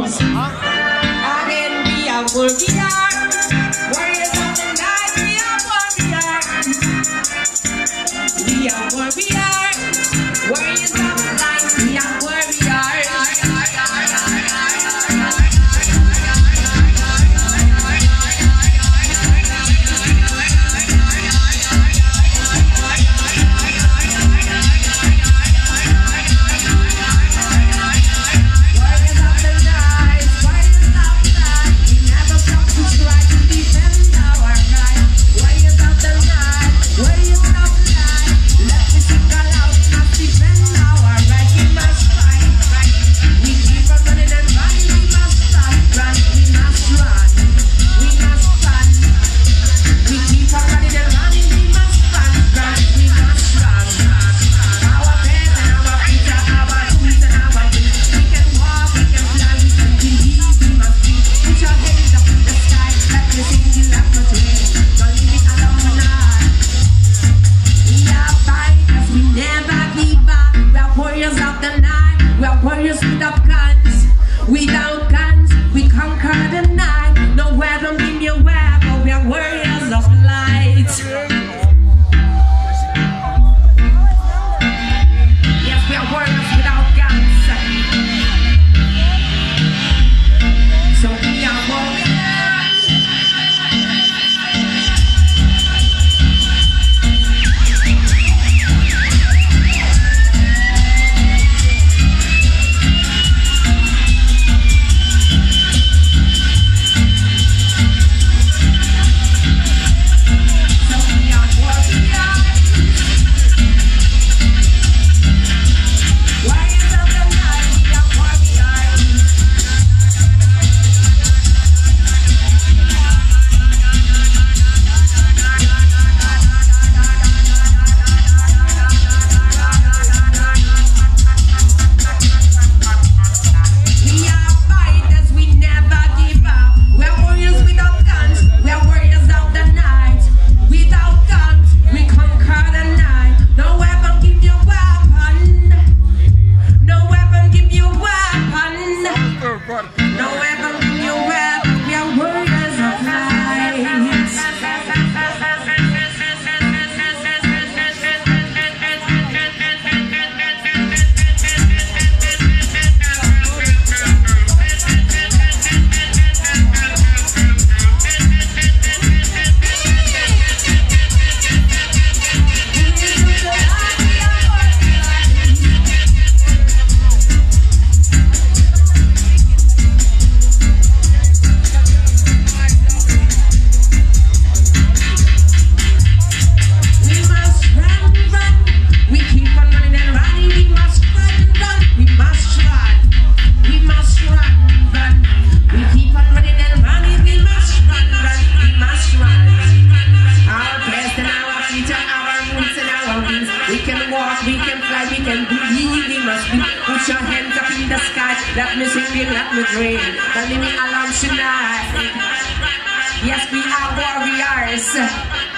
Agen biya mul gitar our wings. We can walk, we can fly, we can do anything. we must be. Put your hands up in the sky, let me sing it, let me dream. Let me alarm tonight. Yes, we are warriors.